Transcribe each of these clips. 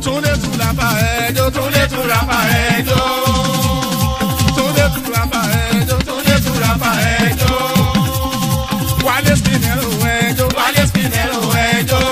Túndé tura pa Tunde Túndé tura pa Tunde Túndé tura pa Tunde Túndé tura pa ẹjọ́. Wálé Spinello ẹjọ́ Wálé Spinello ẹjọ́.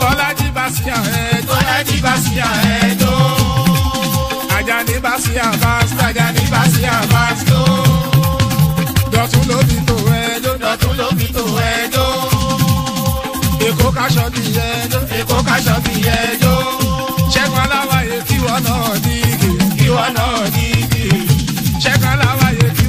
Bọ́lájí Bàṣíà ẹjọ́ Bọ́lájí Bàṣíà ẹjọ́. Àjàní Bàṣíà Bàṣíà Àjàní Bàṣíà Bàṣíà. Dọ̀tún ló fi tó ẹjọ́ Dọ̀tún ló fi tó ẹjọ́. Èkó kaṣọ́ di ẹjọ́.